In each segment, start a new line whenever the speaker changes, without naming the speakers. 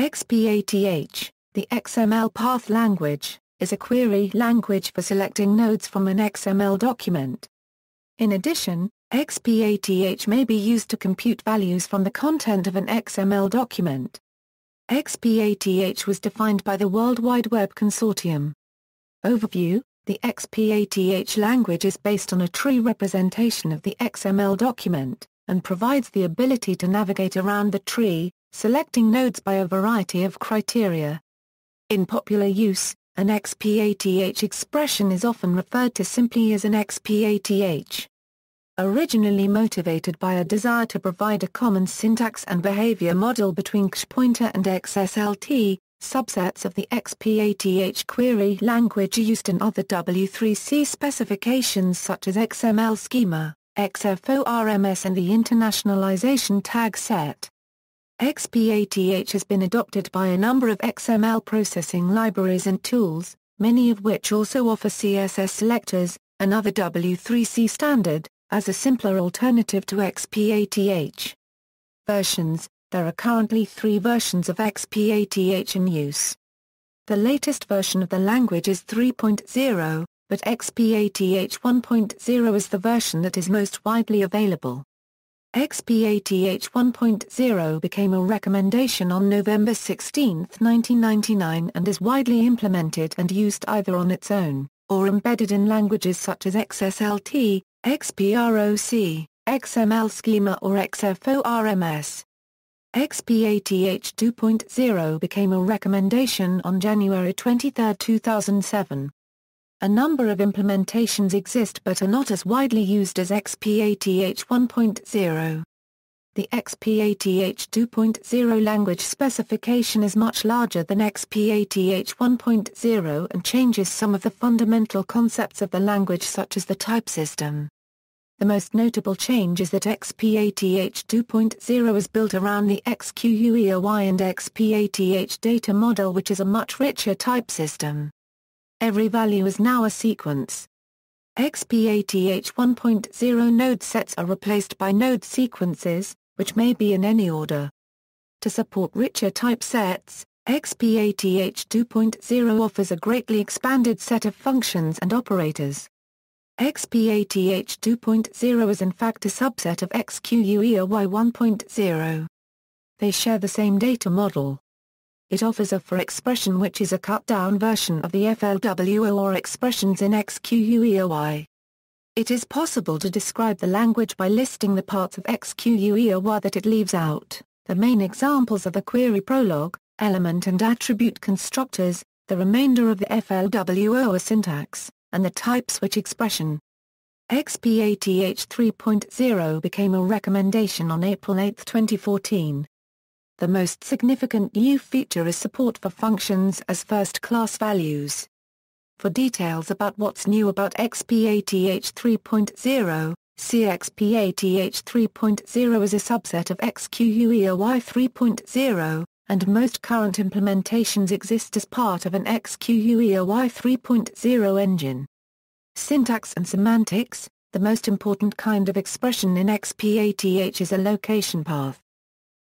XPATH, the XML path language, is a query language for selecting nodes from an XML document. In addition, XPATH may be used to compute values from the content of an XML document. XPATH was defined by the World Wide Web Consortium. Overview The XPATH language is based on a tree representation of the XML document, and provides the ability to navigate around the tree, selecting nodes by a variety of criteria. In popular use, an XPATH expression is often referred to simply as an XPATH. Originally motivated by a desire to provide a common syntax and behavior model between XPointer and XSLT, subsets of the XPATH query language are used in other W3C specifications such as XML schema, XFORMS and the internationalization tag set. XPATH has been adopted by a number of XML processing libraries and tools, many of which also offer CSS selectors, another W3C standard, as a simpler alternative to XPATH. Versions There are currently three versions of XPATH in use. The latest version of the language is 3.0, but XPATH 1.0 is the version that is most widely available. XPATH 1.0 became a recommendation on November 16, 1999 and is widely implemented and used either on its own, or embedded in languages such as XSLT, XPROC, XML Schema or XFORMS. XPATH 2.0 became a recommendation on January 23, 2007. A number of implementations exist but are not as widely used as XPATH 1.0. The XPATH 2.0 language specification is much larger than XPATH 1.0 and changes some of the fundamental concepts of the language such as the type system. The most notable change is that XPATH 2.0 is built around the XQuery and XPATH data model which is a much richer type system. Every value is now a sequence. XPATH 1.0 node sets are replaced by node sequences, which may be in any order. To support richer type sets, XPATH 2.0 offers a greatly expanded set of functions and operators. XPATH 2.0 is in fact a subset of XQuery 1.0. They share the same data model. It offers a for expression which is a cut-down version of the FLWOR expressions in XQuery. It is possible to describe the language by listing the parts of XQuery that it leaves out, the main examples are the query prologue, element and attribute constructors, the remainder of the FLWO syntax, and the type switch expression. XPATH 3.0 became a recommendation on April 8, 2014. The most significant new feature is support for functions as first-class values. For details about what's new about XPATH 3.0, see XPATH 3.0 is a subset of XQuery 3.0, and most current implementations exist as part of an XQuery 3.0 engine. Syntax and semantics The most important kind of expression in XPATH is a location path.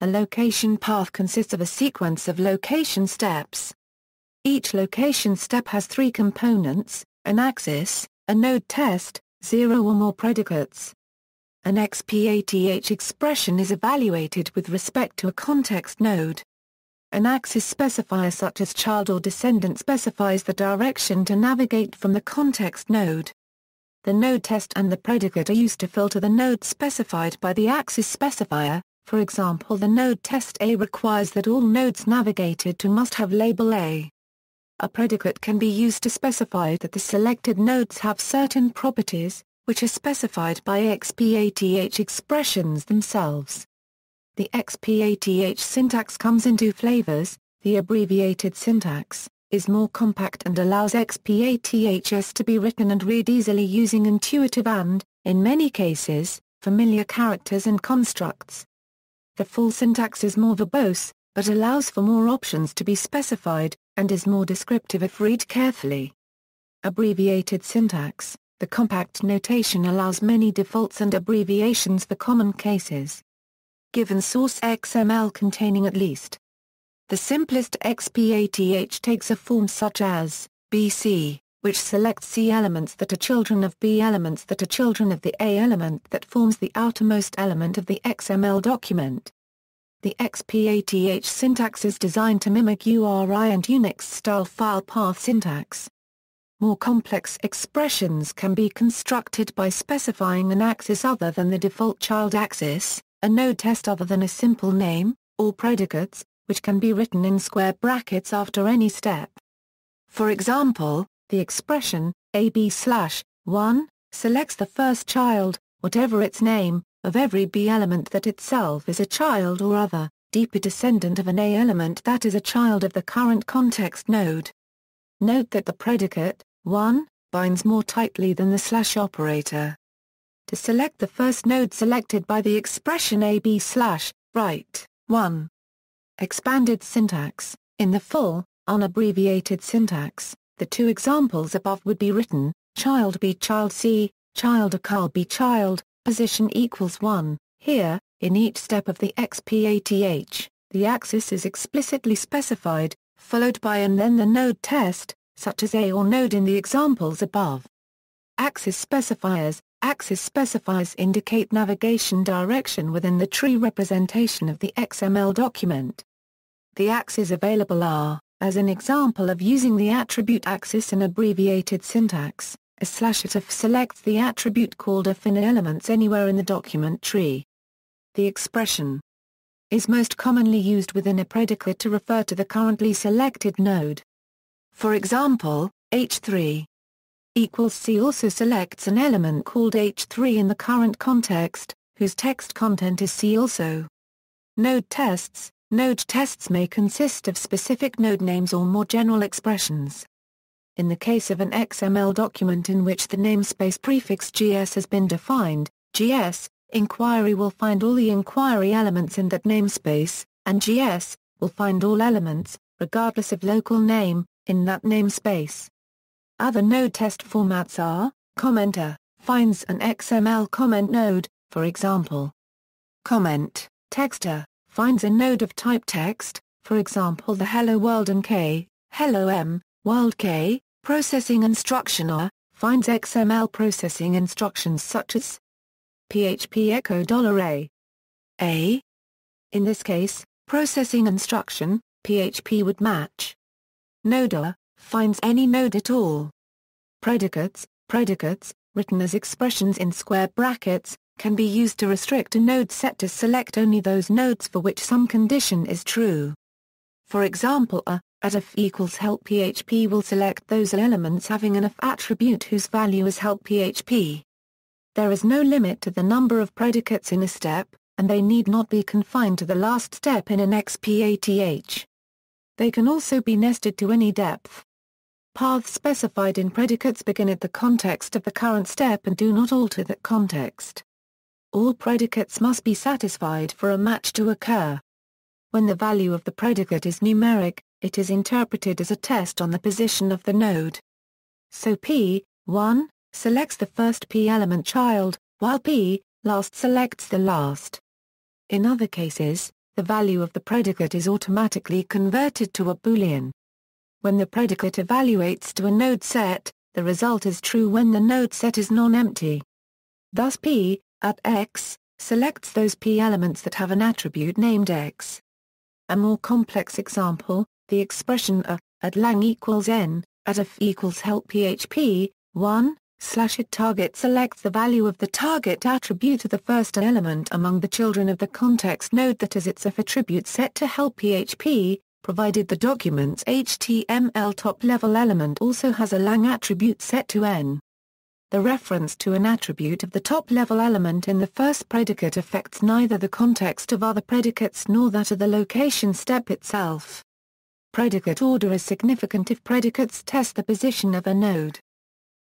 A location path consists of a sequence of location steps, each location step has three components, an axis, a node test, zero or more predicates. An XPATH expression is evaluated with respect to a context node. An axis specifier such as child or descendant specifies the direction to navigate from the context node. The node test and the predicate are used to filter the node specified by the axis specifier, for example the node test A requires that all nodes navigated to must have label A. A predicate can be used to specify that the selected nodes have certain properties, which are specified by XPATH expressions themselves. The XPATH syntax comes in two flavors, the abbreviated syntax, is more compact and allows XPATHs to be written and read easily using intuitive and, in many cases, familiar characters and constructs. The full syntax is more verbose, but allows for more options to be specified, and is more descriptive if read carefully. Abbreviated syntax The compact notation allows many defaults and abbreviations for common cases. Given source XML containing at least The simplest XPATH takes a form such as BC, which selects C elements that are children of B elements that are children of the A element that forms the outermost element of the XML document. The XPATH syntax is designed to mimic URI and Unix-style file path syntax. More complex expressions can be constructed by specifying an axis other than the default child axis, a node test other than a simple name, or predicates, which can be written in square brackets after any step. For example, the expression, ab slash, 1, selects the first child, whatever its name, of every B element that itself is a child or other, deeper descendant of an A element that is a child of the current context node. Note that the predicate, 1, binds more tightly than the slash operator. To select the first node selected by the expression AB slash, write, 1. Expanded syntax, in the full, unabbreviated syntax, the two examples above would be written, child B child C, child A car B child, position equals 1. Here, in each step of the XPATH, the axis is explicitly specified, followed by and then the node test, such as A or node in the examples above. Axis specifiers Axis specifiers indicate navigation direction within the tree representation of the XML document. The axes available are, as an example of using the attribute axis in abbreviated syntax, a slash if selects the attribute called if in elements anywhere in the document tree. The expression is most commonly used within a predicate to refer to the currently selected node. For example, h3 equals C also selects an element called h3 in the current context, whose text content is C also. Node tests Node tests may consist of specific node names or more general expressions. In the case of an XML document in which the namespace prefix GS has been defined, GS, inquiry will find all the inquiry elements in that namespace, and GS, will find all elements, regardless of local name, in that namespace. Other node test formats are, commenter, finds an XML comment node, for example. Comment, texter, finds a node of type text, for example the hello world and k, hello m, world k, Processing instructioner finds XML processing instructions such as PHP echo dollar $a. A. In this case, processing instruction, PHP would match. Noda finds any node at all. Predicates, predicates, written as expressions in square brackets, can be used to restrict a node set to select only those nodes for which some condition is true. For example a, at if equals help PHP will select those elements having an if attribute whose value is help PHP. There is no limit to the number of predicates in a step, and they need not be confined to the last step in an XPATH. They can also be nested to any depth. Paths specified in predicates begin at the context of the current step and do not alter that context. All predicates must be satisfied for a match to occur. When the value of the predicate is numeric, it is interpreted as a test on the position of the node. So P, 1, selects the first P element child, while P, last selects the last. In other cases, the value of the predicate is automatically converted to a Boolean. When the predicate evaluates to a node set, the result is true when the node set is non-empty. Thus P, at X, selects those P elements that have an attribute named X. A more complex example, the expression a, at lang equals n, at f equals help php, 1, slash it target selects the value of the target attribute of the first element among the children of the context node that is its if attribute set to help php, provided the document's HTML top-level element also has a lang attribute set to n. The reference to an attribute of the top-level element in the first predicate affects neither the context of other predicates nor that of the location step itself. Predicate order is significant if predicates test the position of a node.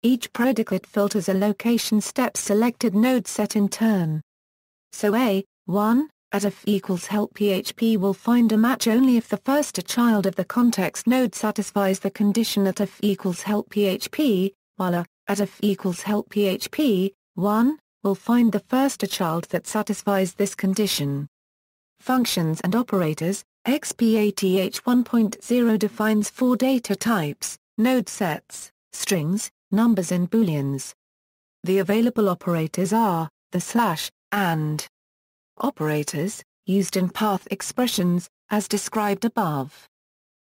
Each predicate filters a location step selected node set in turn. So A, 1, at if equals help PHP will find a match only if the first a child of the context node satisfies the condition at if equals help PHP, while a, at if equals help PHP, 1, will find the first a child that satisfies this condition. Functions and operators, XPATH 1.0 defines four data types, node sets, strings, numbers and booleans. The available operators are, the slash, and operators, used in path expressions, as described above.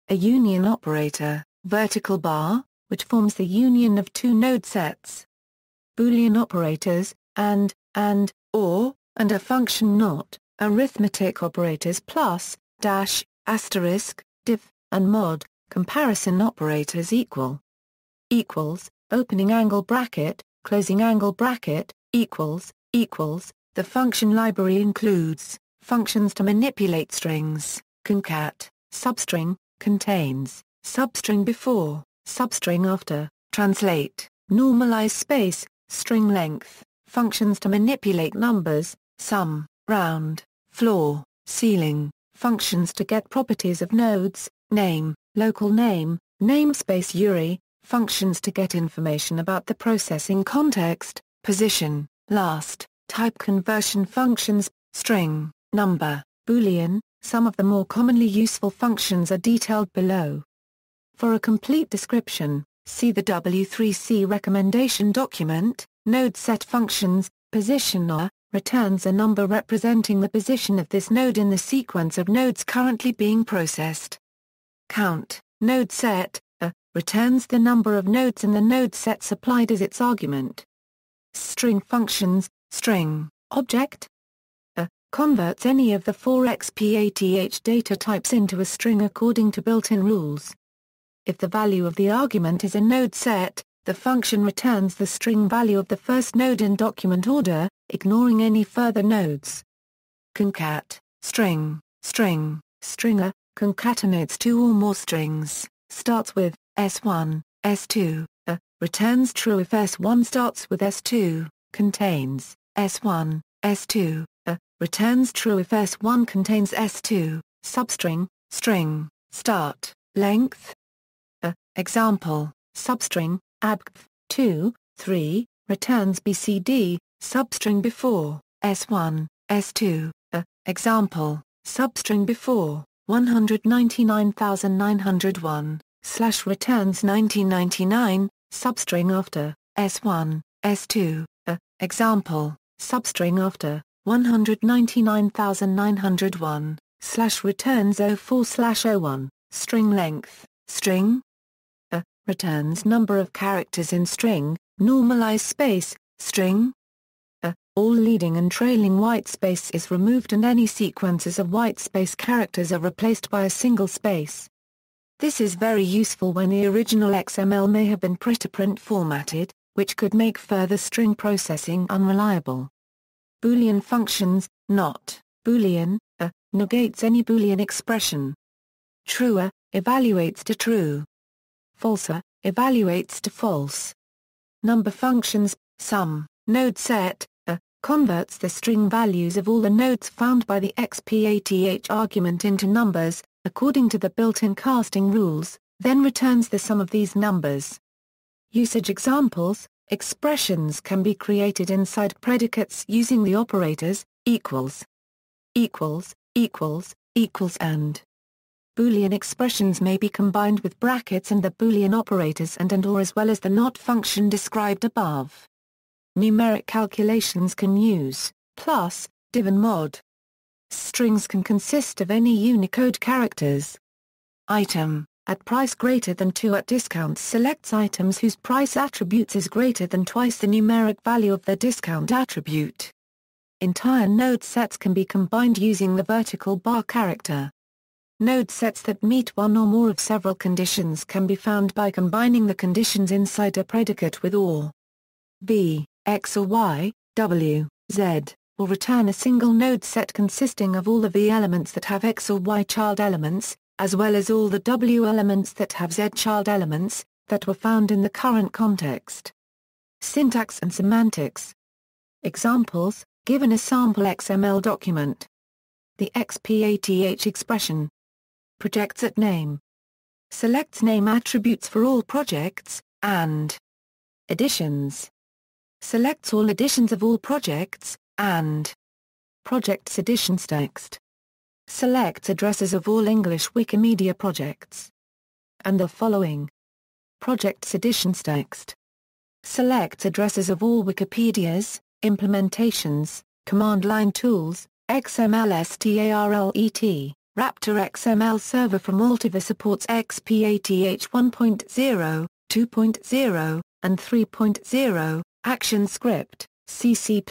A union operator, vertical bar, which forms the union of two node sets. Boolean operators, and, and, or, and a function not, arithmetic operators plus, dash, asterisk, div, and mod, comparison operators equal. Equals, opening angle bracket, closing angle bracket, equals, equals, the function library includes, functions to manipulate strings, concat, substring, contains, substring before, substring after, translate, normalize space, string length, functions to manipulate numbers, sum, round, floor, ceiling, functions to get properties of nodes, name, local name, namespace URI, functions to get information about the processing context, position, last, type conversion functions, string, number, boolean, some of the more commonly useful functions are detailed below. For a complete description, see the W3C recommendation document, node set functions, positioner, returns a number representing the position of this node in the sequence of nodes currently being processed. Count, node set, a, returns the number of nodes in the node set supplied as its argument. String functions, string, object, a, converts any of the four XPATH data types into a string according to built-in rules. If the value of the argument is a node set, the function returns the string value of the first node in document order, ignoring any further nodes. Concat, string, string, stringer, concatenates two or more strings, starts with S1, S2, a, returns true if S1 starts with S2, contains S1, S2, a, returns true if S1 contains S2, substring, string, start, length. Example, substring, abgv, 2, 3, returns BCD, substring before, S1, S2, a, example, substring before, 199,901, slash returns 1999, substring after, S1, S2, a, example, substring after, 199,901, slash returns 04 slash 01, string length, string, returns number of characters in string, normalize space, string, a, all leading and trailing whitespace is removed and any sequences of whitespace characters are replaced by a single space. This is very useful when the original XML may have been pretty print formatted, which could make further string processing unreliable. Boolean functions, not, Boolean, a, negates any Boolean expression. Truer, evaluates to true. Falser, evaluates to false. Number functions, sum, node set, a, converts the string values of all the nodes found by the XPATH argument into numbers, according to the built-in casting rules, then returns the sum of these numbers. Usage examples, expressions can be created inside predicates using the operators, equals, equals, equals, equals and. Boolean expressions may be combined with brackets and the Boolean operators and and or as well as the not function described above. Numeric calculations can use, plus, div and mod. Strings can consist of any Unicode characters. Item at price greater than 2 at discount selects items whose price attributes is greater than twice the numeric value of the discount attribute. Entire node sets can be combined using the vertical bar character. Node sets that meet one or more of several conditions can be found by combining the conditions inside a predicate with OR. V, X or Y, W, Z, will return a single node set consisting of all the V elements that have X or Y child elements, as well as all the W elements that have Z child elements, that were found in the current context. Syntax and semantics. Examples, given a sample XML document. The XPATH expression projects at name. Selects name attributes for all projects, and additions. Selects all additions of all projects, and projects additions text. selects addresses of all English Wikimedia projects. And the following. projects editions text. Selects addresses of all Wikipedias, implementations, command line tools, XML STARLET, Raptor XML server from Altova supports XPATH 1.0, 2.0, and 3.0, ActionScript, CC++,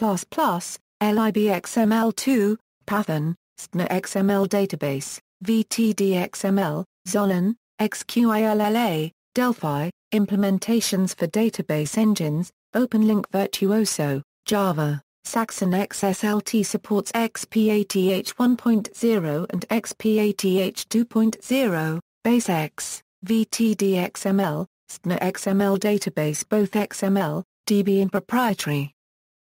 libxml2, Python, Sedna XML database, VTDXML, Xalan, XQILLA, Delphi, implementations for database engines, OpenLink Virtuoso, Java, Saxon XSLT supports XPATH 1.0 and XPATH 2.0, BaseX, VTDXML, Sedna XML database both XML, DB and proprietary.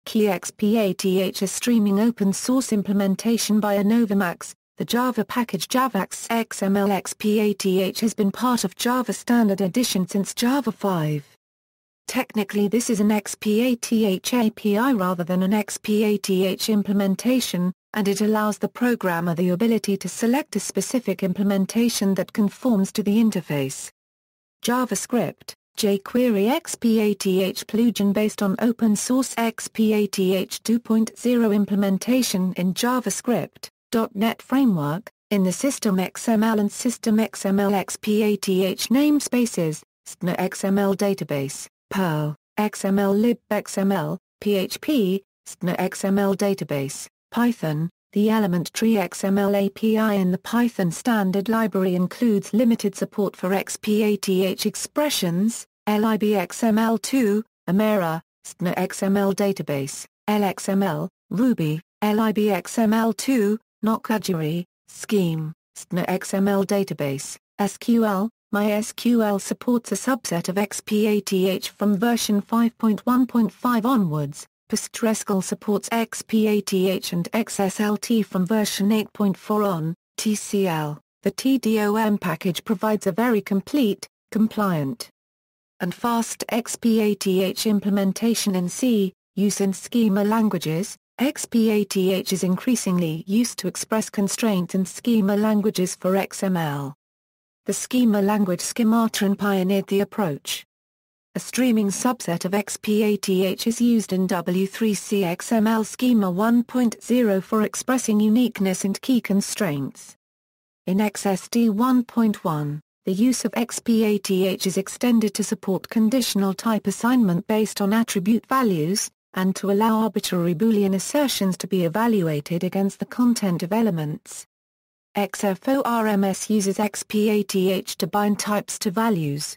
QuiXPath a streaming open source implementation by Innovimax, the Java package JavaX XML XPATH has been part of Java Standard Edition since Java 5. Technically this is an XPATH API rather than an XPATH implementation, and it allows the programmer the ability to select a specific implementation that conforms to the interface. JavaScript, jQuery XPATH plugin based on open source XPATH 2.0 implementation in JavaScript, .NET Framework, in the System XML and System XML XPATH namespaces, Sedna XML database. Perl, XML libxml, PHP, Sedna XML database, Python, the Element Tree XML API in the Python standard library includes limited support for XPATH expressions, libxml2, Amara, Sedna XML database, LXML, Ruby, libxml2, Nokogiri, Scheme, Sedna XML database, SQL, MySQL supports a subset of XPATH from version 5.1.5 onwards. PostgreSQL supports XPATH and XSLT from version 8.4 on. TCL, the TDOM package provides a very complete, compliant, and fast XPATH implementation in C, use in schema languages. XPATH is increasingly used to express constraints in schema languages for XML. The schema language Schematron pioneered the approach. A streaming subset of XPATH is used in W3C XML Schema 1.0 for expressing uniqueness and key constraints. In XSD 1.1, the use of XPATH is extended to support conditional type assignment based on attribute values, and to allow arbitrary Boolean assertions to be evaluated against the content of elements. XFORMS uses XPATH to bind types to values.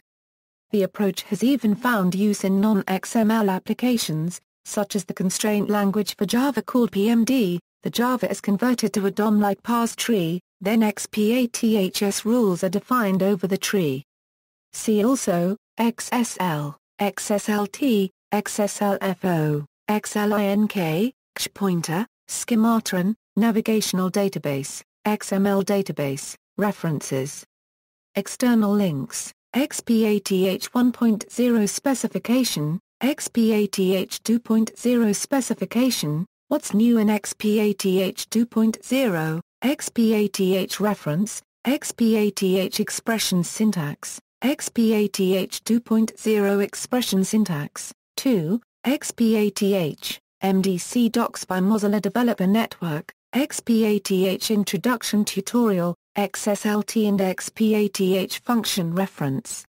The approach has even found use in non-XML applications, such as the constraint language for Java called PMD. The Java is converted to a DOM-like parse tree, then XPATHS rules are defined over the tree. See also, XSL, XSLT, XSLFO, XLINK, XPointer, Schematron, Navigational Database. XML database, references. External links, XPATH 1.0 specification, XPATH 2.0 specification, what's new in XPATH 2.0, XPATH reference, XPATH expression syntax, XPATH 2.0 expression syntax, 2, XPATH, MDC docs by Mozilla Developer Network, XPATH Introduction Tutorial, XSLT and XPATH Function Reference